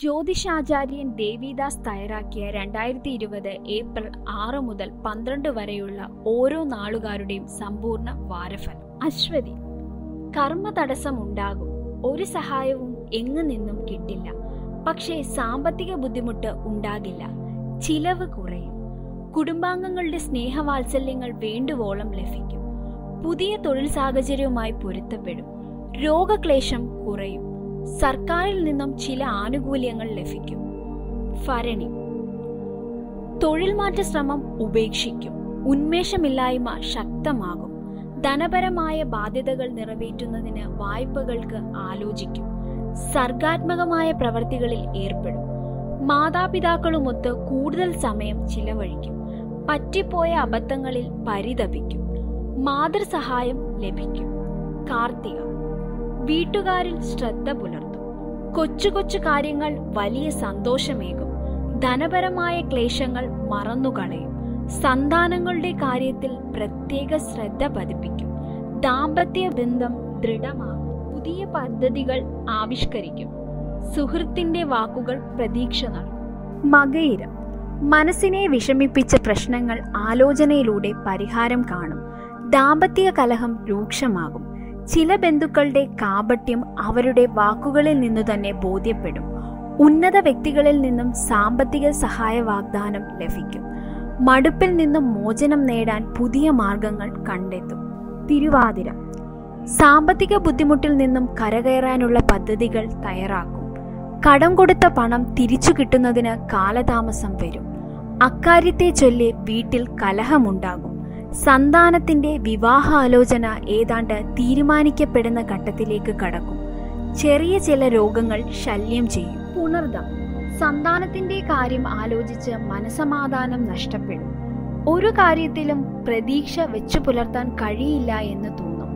ജ്യോതിഷാചാര്യൻ ദേവിദാസ് തയ്യാറാക്കിയ രണ്ടായിരത്തി ഇരുപത് ഏപ്രിൽ ആറ് മുതൽ പന്ത്രണ്ട് വരെയുള്ള ഓരോ നാളുകാരുടെയും സമ്പൂർണ വാരഫലം. അശ്വതി കർമ്മ തടസ്സം ഉണ്ടാകും ഒരു സഹായവും എങ്ങു നിന്നും കിട്ടില്ല. പക്ഷേ സാമ്പത്തിക ബുദ്ധിമുട്ട് ഉണ്ടാകില്ല. ചിലവ് കുറയും. കുടുംബാംഗങ്ങളുടെ സ്നേഹവാത്സല്യങ്ങൾ വേണ്ടുവോളം ലഭിക്കും. പുതിയ തൊഴിൽ സാഹചര്യവുമായി പൊരുത്തപ്പെടും. രോഗക്ലേശം കുറയും. സർക്കാരിൽ നിന്നും ചില ആനുകൂല്യങ്ങൾ ലഭിക്കും. ഭരണി. തൊഴിൽ മാറ്റ ശ്രമം ഉപേക്ഷിക്കും. ഉന്മേഷമില്ലായ്മ ശക്തമാകും. ധനപരമായ ബാധ്യതകൾ നിറവേറ്റുന്നതിന് വായ്പകൾക്ക് ആലോചിക്കും. സർഗാത്മകമായ പ്രവൃത്തികളിൽ ഏർപ്പെടും. മാതാപിതാക്കളുമൊത്ത് കൂടുതൽ സമയം ചിലവഴിക്കും. പറ്റിപ്പോയ അബദ്ധങ്ങളിൽ പരിതപിക്കും. മാതൃസഹായം ലഭിക്കും. കാർത്തിക. വീട്ടുകാരിൽ ശ്രദ്ധ പുലർത്തും. കൊച്ചു കൊച്ചു കാര്യങ്ങൾ വലിയ സന്തോഷമേകും. ധനപരമായ ക്ലേശങ്ങൾ മറന്നുകളയും. സന്താനങ്ങളുടെ കാര്യത്തിൽ പ്രത്യേക ശ്രദ്ധ പതിപ്പിക്കും. ദാമ്പത്യ ബന്ധം ദൃഢമാകും. പുതിയ പദ്ധതികൾ ആവിഷ്കരിക്കും. സുഹൃത്തിന്റെ വാക്കുകൾ പ്രതീക്ഷ നൽകും. മകയിരം. മനസ്സിനെ വിഷമിപ്പിച്ച പ്രശ്നങ്ങൾ ആലോചനയിലൂടെ പരിഹാരം കാണും. ദാമ്പത്യ കലഹം രൂക്ഷമാകും. ചില ബന്ധുക്കളുടെ കാപട്യം അവരുടെ വാക്കുകളിൽ നിന്നു തന്നെ ബോധ്യപ്പെടും. ഉന്നത വ്യക്തികളിൽ നിന്നും സാമ്പത്തിക സഹായ വാഗ്ദാനം ലഭിക്കും. മടുപ്പിൽ നിന്നും മോചനം നേടാൻ പുതിയ മാർഗങ്ങൾ കണ്ടെത്തും. തിരുവാതിര. സാമ്പത്തിക ബുദ്ധിമുട്ടിൽ നിന്നും കരകയറാനുള്ള പദ്ധതികൾ തയ്യാറാക്കും. കടം കൊടുത്ത പണം തിരിച്ചു കിട്ടുന്നതിന് കാലതാമസം വരും. അക്കാര്യത്തെ ചൊല്ലി വീട്ടിൽ കലഹമുണ്ടാകും. സന്താനത്തിന്റെ വിവാഹാലോചന ഏതാണ്ട് തീരുമാനിക്കപ്പെടുന്ന ഘട്ടത്തിലേക്ക് കടക്കും. ചെറിയ ചില രോഗങ്ങൾ ശല്യം ചെയ്യും. പുണർദം. സന്താനത്തിന്റെ കാര്യം ആലോചിച്ച് മനസമാധാനം നഷ്ടപ്പെടും. ഒരു കാര്യത്തിലും പ്രതീക്ഷ വെച്ചു പുലർത്താൻ കഴിയില്ല എന്ന് തോന്നും.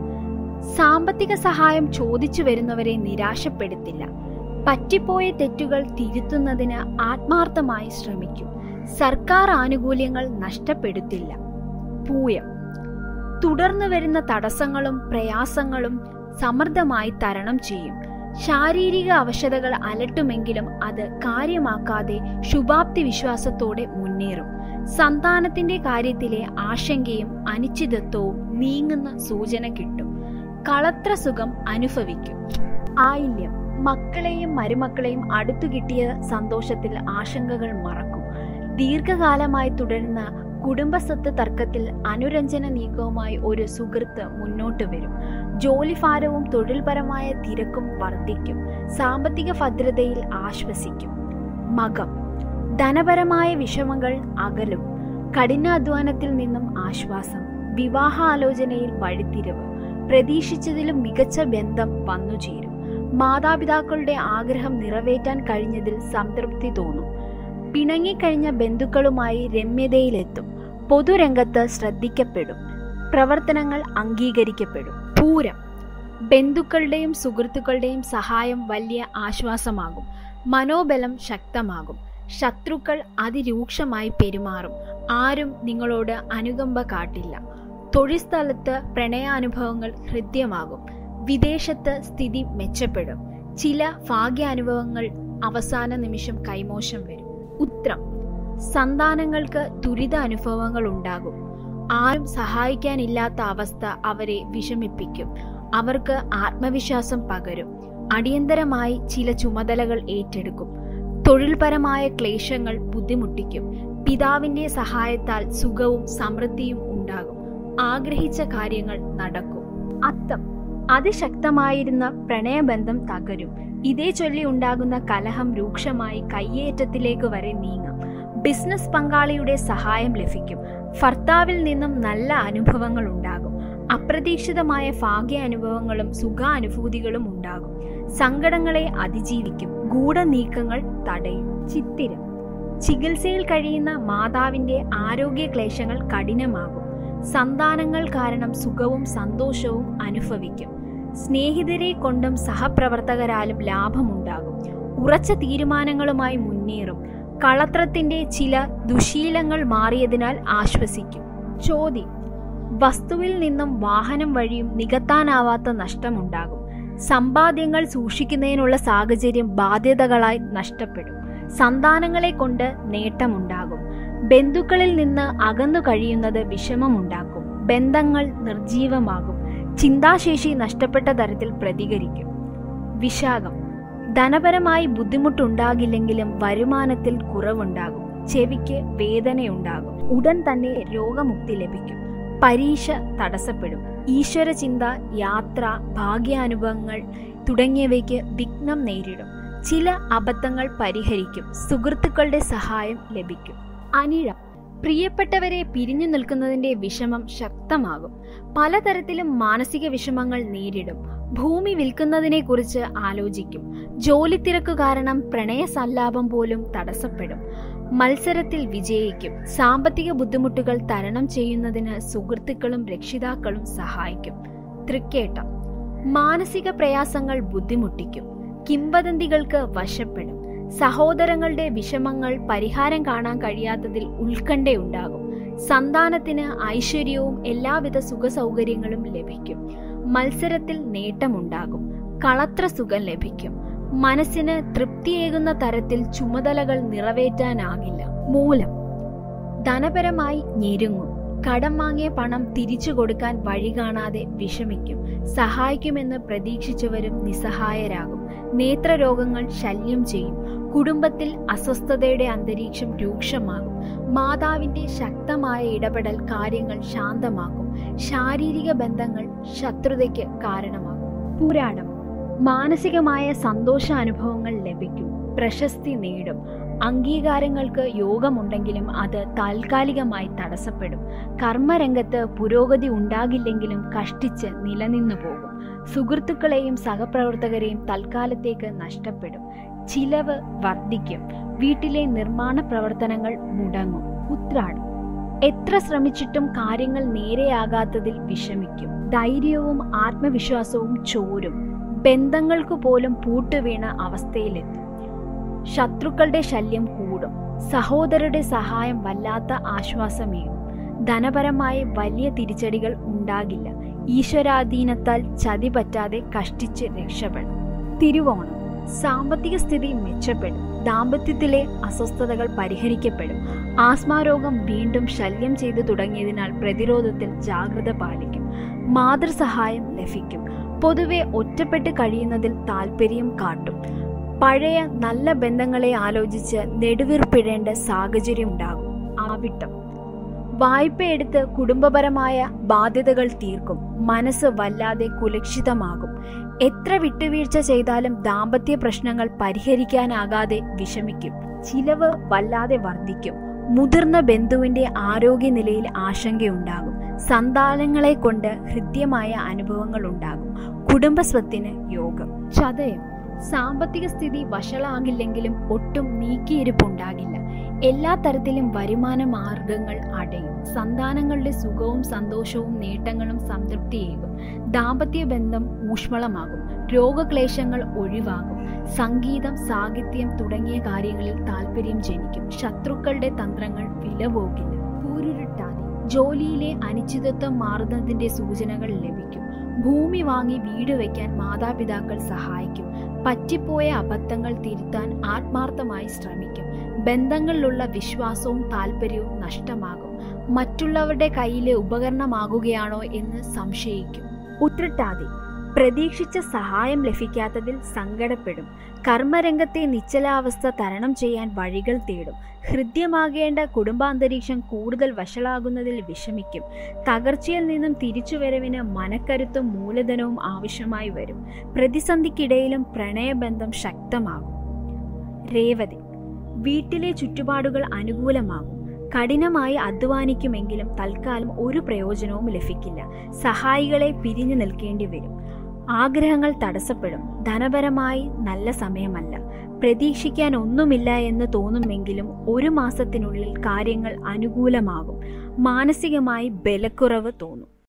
സാമ്പത്തിക സഹായം ചോദിച്ചു വരുന്നവരെ നിരാശപ്പെടുത്തില്ല. പറ്റിപ്പോയ തെറ്റുകൾ തിരുത്തുന്നതിന് ആത്മാർത്ഥമായി ശ്രമിക്കും. സർക്കാർ ആനുകൂല്യങ്ങൾ നഷ്ടപ്പെടുത്തില്ല. പൂയം. തുടർന്നു വരുന്ന തടസ്സങ്ങളും പ്രയാസങ്ങളും സമൃദ്ധമായി തരണം ചെയ്യും. ശാരീരിക അവശതകൾ അലട്ടുമെങ്കിലും അത് കാര്യമാക്കാതെ ശുഭാപ്തി വിശ്വാസത്തോടെ മുന്നേറും. സന്താനത്തിന്റെ കാര്യത്തിലെ ആശങ്കയും അനിശ്ചിതത്വവും നീങ്ങുന്ന സൂചന കിട്ടും. കളത്ര സുഖം അനുഭവിക്കും. ആയില്യം. മക്കളെയും മരുമക്കളെയും അടുത്തു കിട്ടിയ സന്തോഷത്തിൽ ആശങ്കകൾ മറക്കും. ദീർഘകാലമായി തുടരുന്ന കുടുംബസ്വത്ത് തർക്കത്തിൽ അനുരഞ്ജന നീക്കവുമായി ഒരു സുഹൃത്ത് മുന്നോട്ട് വരും. ജോലിഭാരവും തൊഴിൽപരമായ തിരക്കും വർദ്ധിക്കും. സാമ്പത്തിക ഭദ്രതയിൽ ആശ്വസിക്കും. മകം. ധനപരമായ വിഷമങ്ങൾ അകലും. കഠിനാധ്വാനത്തിൽ നിന്നും ആശ്വാസം. വിവാഹാലോചനയിൽ വഴിത്തിരിവ്. പ്രതീക്ഷിച്ചതിലും മികച്ച ബന്ധം വന്നുചേരും മാതാപിതാക്കളുടെ ആഗ്രഹം നിറവേറ്റാൻ കഴിഞ്ഞതിൽ സംതൃപ്തി തോന്നും. പിണങ്ങിക്കഴിഞ്ഞ ബന്ധുക്കളുമായി രമ്യതയിലെത്തും. പൊതുരംഗത്ത് ശ്രദ്ധിക്കപ്പെടും. പ്രവർത്തനങ്ങൾ അംഗീകരിക്കപ്പെടും. പൂരം ബന്ധുക്കളുടെയും സുഹൃത്തുക്കളുടെയും സഹായം വലിയ ആശ്വാസമാകും. മനോബലം ശക്തമാകും. ശത്രുക്കൾ അതിരൂക്ഷമായി പെരുമാറും. ആരും നിങ്ങളോട് അനുകമ്പ കാട്ടില്ല. തൊഴിൽ സ്ഥലത്ത് പ്രണയാനുഭവങ്ങൾ ഹൃദ്യമാകും. വിദേശത്ത് സ്ഥിതി മെച്ചപ്പെടും. ചില ഭാഗ്യാനുഭവങ്ങൾ അവസാന നിമിഷം കൈമോശം വരും. ഉത്രം സന്താനങ്ങൾക്ക് ദുരിത അനുഭവങ്ങൾ ഉണ്ടാകും ആരും സഹായിക്കാനില്ലാത്ത അവസ്ഥ അവരെ വിഷമിപ്പിക്കും. അവർക്ക് ആത്മവിശ്വാസം പകരും. അടിയന്തരമായി ചില ചുമതലകൾ ഏറ്റെടുക്കും. തൊഴിൽപരമായ ക്ലേശങ്ങൾ ബുദ്ധിമുട്ടിക്കും. പിതാവിന്റെ സഹായത്താൽ സുഖവും സമൃദ്ധിയും ഉണ്ടാകും. ആഗ്രഹിച്ച കാര്യങ്ങൾ നടക്കും. അത്തം. അതിശക്തമായിരുന്ന പ്രണയബന്ധം തകരും. ഇതേ ചൊല്ലി ഉണ്ടാകുന്ന കലഹം രൂക്ഷമായി കയ്യേറ്റത്തിലേക്ക് വരെ നീങ്ങാം. ബിസിനസ് പങ്കാളിയുടെ സഹായം ലഭിക്കും. ഭർത്താവിൽ നിന്നും നല്ല അനുഭവങ്ങൾ ഉണ്ടാകും. അപ്രതീക്ഷിതമായ ഭാഗ്യ അനുഭവങ്ങളും സുഖാനുഭൂതികളും ഉണ്ടാകും. സങ്കടങ്ങളെ അതിജീവിക്കും. ഗൂഢനീക്കങ്ങൾ തടയും. ചിത്തിരം. ചികിത്സയിൽ കഴിയുന്ന മാതാവിന്റെ ആരോഗ്യ ക്ലേശങ്ങൾ കഠിനമാകും. സന്താനങ്ങൾ കാരണം സുഖവും സന്തോഷവും അനുഭവിക്കും. സ്നേഹിതരെ കൊണ്ടും സഹപ്രവർത്തകരാലും ലാഭമുണ്ടാകും. ഉറച്ച തീരുമാനങ്ങളുമായി മുന്നേറും. കളത്രത്തിന്റെ ചില ദുശീലങ്ങൾ മാറിയതിനാൽ ആശ്വസിക്കും. ചോദ്യം വസ്തുവിൽ നിന്നും വാഹനം വഴിയും നികത്താനാവാത്ത നഷ്ടമുണ്ടാകും. സമ്പാദ്യങ്ങൾ സൂക്ഷിക്കുന്നതിനുള്ള സാഹചര്യം ബാധ്യതകളായി നഷ്ടപ്പെടും. സന്താനങ്ങളെ കൊണ്ട് നേട്ടമുണ്ടാകും. ബന്ധുക്കളിൽ നിന്ന് അകന്നു കഴിയുന്നത് വിഷമമുണ്ടാക്കും. ബന്ധങ്ങൾ നിർജീവമാകും ചിന്താശേഷി നഷ്ടപ്പെട്ട തരത്തിൽ പ്രതികരിക്കും. വിശാഖം ധനപരമായി ബുദ്ധിമുട്ടുണ്ടാകില്ലെങ്കിലും വരുമാനത്തിൽ കുറവുണ്ടാകും. ചെവിക്ക് വേദനയുണ്ടാകും. ഉടൻ തന്നെ രോഗമുക്തി ലഭിക്കും. പരീക്ഷ തടസ്സപ്പെടും. ഈശ്വരചിന്ത യാത്ര ഭാഗ്യാനുഭവങ്ങൾ തുടങ്ങിയവയ്ക്ക് വിഘ്നം നേരിടും. ചില അബദ്ധങ്ങൾ പരിഹരിക്കും. സുഹൃത്തുക്കളുടെ സഹായം ലഭിക്കും. അനിഴം. പ്രിയപ്പെട്ടവരെ പിരിഞ്ഞു നിൽക്കുന്നതിന്റെ വിഷമം ശക്തമാകും. പലതരത്തിലും മാനസിക വിഷമങ്ങൾ നേരിടും. ഭൂമി വിൽക്കുന്നതിനെക്കുറിച്ച് ആലോചിക്കും. ജോലി തിരക്ക് കാരണം പ്രണയ സല്ലാപം പോലും തടസ്സപ്പെടും. മത്സരത്തിൽ വിജയിക്കും. സാമ്പത്തിക ബുദ്ധിമുട്ടുകൾ തരണം ചെയ്യുന്നതിന് സുഹൃത്തുക്കളും രക്ഷിതാക്കളും സഹായിക്കും. തൃക്കേട്ടം. മാനസിക പ്രയാസങ്ങൾ ബുദ്ധിമുട്ടിക്കും. കിംവദന്തികൾക്ക് വശപ്പെടും. സഹോദരങ്ങളുടെ വിഷമങ്ങൾ പരിഹാരം കാണാൻ കഴിയാത്തതിൽ ഉത്കണ്ഠയുണ്ടാകും. സന്താനത്തിന് ഐശ്വര്യവും എല്ലാവിധ സുഖ സൗകര്യങ്ങളും ലഭിക്കും. മത്സരത്തിൽ നേട്ടമുണ്ടാകും. കളത്ര സുഖം ലഭിക്കും. മനസ്സിന് തൃപ്തിയേകുന്ന തരത്തിൽ ചുമതലകൾ നിറവേറ്റാനാകില്ല. മൂലം ധനപരമായി ഞെരുങ്ങും. കടം വാങ്ങിയ പണം തിരിച്ചു കൊടുക്കാൻ വഴി കാണാതെ വിഷമിക്കും. സഹായിക്കുമെന്ന് പ്രതീക്ഷിച്ചവരും നിസ്സഹായരാകും. നേത്രരോഗങ്ങൾ ശല്യം ചെയ്യും. കുടുംബത്തിൽ അസ്വസ്ഥതയുടെ അന്തരീക്ഷം രൂക്ഷമാകും. മാതാവിന്റെ ശക്തമായ ഇടപെടൽ കാര്യങ്ങൾ ശാന്തമാക്കും. ശാരീരിക ബന്ധങ്ങൾ ശത്രുതയ്ക്ക് കാരണമാകും. പുരാണം. മാനസികമായ സന്തോഷാനുഭവങ്ങൾ ലഭിക്കും. പ്രശസ്തി നേടും. അംഗീകാരങ്ങൾക്ക് യോഗമുണ്ടെങ്കിലും അത് താൽക്കാലികമായി തടസ്സപ്പെടും. കർമ്മരംഗത്ത് പുരോഗതി ഉണ്ടാകില്ലെങ്കിലും കഷ്ടിച്ച് നിലനിന്നു പോകും. സുഹൃത്തുക്കളെയും സഹപ്രവർത്തകരെയും തൽക്കാലത്തേക്ക് നഷ്ടപ്പെടും. ചിലവ് വർദ്ധിക്കും. വീട്ടിലെ നിർമ്മാണ പ്രവർത്തനങ്ങൾ മുടങ്ങും. ഉത്രാടം. എത്ര ശ്രമിച്ചിട്ടും കാര്യങ്ങൾ നേരെയാകാത്തതിൽ വിഷമിക്കും. ധൈര്യവും ആത്മവിശ്വാസവും ചോരും. ബന്ധങ്ങൾക്ക് പോലും പൂട്ടുവീണ അവസ്ഥയിലെത്തും. ശത്രുക്കളുടെ ശല്യം കൂടും. സഹോദരരുടെ സഹായം വല്ലാത്ത ആശ്വാസമേകും. ധനപരമായി വലിയ തിരിച്ചടികൾ ഉണ്ടാകില്ല. ഈശ്വരാധീനത്താൽ ചതി പറ്റാതെ കഷ്ടിച്ച് രക്ഷപ്പെടും. തിരുവോണം. സാമ്പത്തിക സ്ഥിതി മെച്ചപ്പെടും. ദാമ്പത്യത്തിലെ അസ്വസ്ഥതകൾ പരിഹരിക്കപ്പെടും. ആസ്മാരോഗം വീണ്ടും ശല്യം ചെയ്തു തുടങ്ങിയതിനാൽ പ്രതിരോധത്തിൽ ജാഗ്രത പാലിക്കും. മാതൃസഹായം ലഭിക്കും. പൊതുവെ ഒറ്റപ്പെട്ട് കഴിയുന്നതിൽ താല്പര്യം കാട്ടും. പഴയ നല്ല ബന്ധങ്ങളെ ആലോചിച്ച് നെടുവീർപ്പിടേണ്ട സാഹചര്യം ഉണ്ടാകും. ആവിട്ടം വായ്പയെടുത്ത് കുടുംബപരമായ ബാധ്യതകൾ തീർക്കും. മനസ്സ് വല്ലാതെ കുലക്ഷിതമാകും. എത്ര വിട്ടുവീഴ്ച ചെയ്താലും ദാമ്പത്യ പ്രശ്നങ്ങൾ പരിഹരിക്കാനാകാതെ വിഷമിക്കും. ചിലവ് വല്ലാതെ വർദ്ധിക്കും. മുതിർന്ന ബന്ധുവിന്റെ ആരോഗ്യനിലയിൽ ആശങ്കയുണ്ടാകും. സന്താനങ്ങളെ കൊണ്ട് ഹൃദ്യമായ അനുഭവങ്ങൾ ഉണ്ടാകും. കുടുംബസ്വത്തിന് യോഗം. ചതയം. സാമ്പത്തിക സ്ഥിതി വഷളാകില്ലെങ്കിലും ഒട്ടും നീക്കിയിരിപ്പുണ്ടാകില്ല. എല്ലാ തരത്തിലും വരുമാന മാർഗങ്ങൾ അടയും. സന്താനങ്ങളുടെ സുഖവും സന്തോഷവും നേട്ടങ്ങളും സംതൃപ്തിയേകും. ദാമ്പത്യ ബന്ധം ഊഷ്മളമാകും. രോഗക്ലേശങ്ങൾ ഒഴിവാകും. സംഗീതം സാഹിത്യം തുടങ്ങിയ കാര്യങ്ങളിൽ താല്പര്യം ജനിക്കും. ശത്രുക്കളുടെ തന്ത്രങ്ങൾ വിലപോകില്ല. പൂരുരുട്ടാതെ. ജോലിയിലെ അനിശ്ചിതത്വം മാറുന്നതിന്റെ സൂചനകൾ ലഭിക്കും. ഭൂമി വാങ്ങി വീട് വയ്ക്കാൻ മാതാപിതാക്കൾ സഹായിക്കും. പറ്റിപ്പോയ അബദ്ധങ്ങൾ തിരുത്താൻ ആത്മാർത്ഥമായി ശ്രമിക്കും. ബന്ധങ്ങളിലുള്ള വിശ്വാസവും താല്പര്യവും നഷ്ടമാകും. മറ്റുള്ളവരുടെ കയ്യിലെ ഉപകരണമാകുകയാണോ എന്ന് സംശയിക്കും. ഉത്രട്ടാതി പ്രതീക്ഷിച്ച സഹായം ലഭിക്കാത്തതിൽ സങ്കടപ്പെടും. കർമ്മരംഗത്തെ നിശ്ചലാവസ്ഥ തരണം ചെയ്യാൻ വഴികൾ തേടും. ഹൃദ്യമാകേണ്ട കുടുംബാന്തരീക്ഷം കൂടുതൽ വഷളാകുന്നതിൽ വിഷമിക്കും. തകർച്ചയിൽ നിന്നും തിരിച്ചുവരവിന് മനക്കരുത്തും മൂലധനവും ആവശ്യമായി വരും. പ്രതിസന്ധിക്കിടയിലും പ്രണയബന്ധം ശക്തമാകും. രേവതി വീട്ടിലെ ചുറ്റുപാടുകൾ അനുകൂലമാകും. കഠിനമായി അധ്വാനിക്കുമെങ്കിലും തൽക്കാലം ഒരു പ്രയോജനവും ലഭിക്കില്ല. സഹായികളെ പിരിഞ്ഞു നിൽക്കേണ്ടി വരും. ആഗ്രഹങ്ങൾ തടസ്സപ്പെടും. ധനപരമായി നല്ല സമയമല്ല. പ്രതീക്ഷിക്കാൻ ഒന്നുമില്ല എന്ന് തോന്നുമെങ്കിലും ഒരു മാസത്തിനുള്ളിൽ കാര്യങ്ങൾ അനുകൂലമാകും. മാനസികമായി ബലക്കുറവ് തോന്നും.